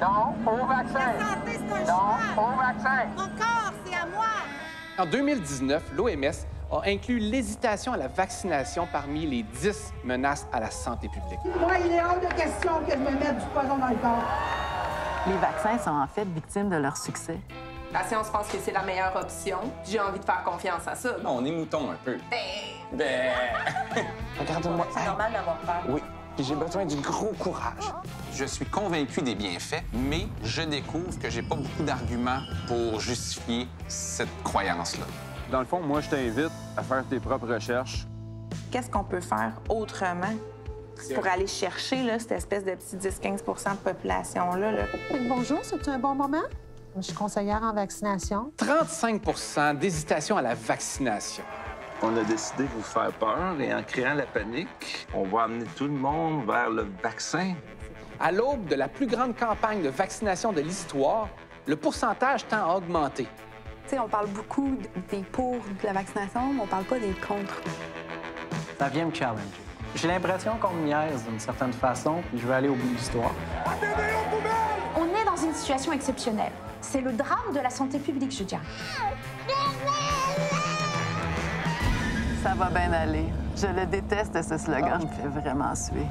Non, au vaccin. La santé, c'est un Non, choix. au vaccin. Mon corps, c'est à moi. En 2019, l'OMS a inclus l'hésitation à la vaccination parmi les 10 menaces à la santé publique. Moi, il est hors de question que je me mette du poison dans le corps. Les vaccins sont en fait victimes de leur succès. La science pense que c'est la meilleure option. J'ai envie de faire confiance à ça. On est mouton un peu. Ben. Regarde-moi. C'est normal d'avoir peur. Oui. Puis j'ai besoin du gros courage. Je suis convaincu des bienfaits, mais je découvre que j'ai pas beaucoup d'arguments pour justifier cette croyance-là. Dans le fond, moi, je t'invite à faire tes propres recherches. Qu'est-ce qu'on peut faire autrement pour aller chercher là, cette espèce de petit 10-15% de population-là? là? Bonjour, c'est un bon moment? Je suis conseillère en vaccination. 35% d'hésitation à la vaccination. On a décidé de vous faire peur et en créant la panique, on va amener tout le monde vers le vaccin. À l'aube de la plus grande campagne de vaccination de l'histoire, le pourcentage tend à augmenter. Tu sais, on parle beaucoup des pour de la vaccination, mais on parle pas des contre. Ça vient me challenger. J'ai l'impression qu'on me niaise d'une certaine façon, puis je vais aller au bout de l'histoire. On est dans une situation exceptionnelle. C'est le drame de la santé publique, je dirais. Ça va bien aller. Je le déteste, ce slogan. Il me fait vraiment suer.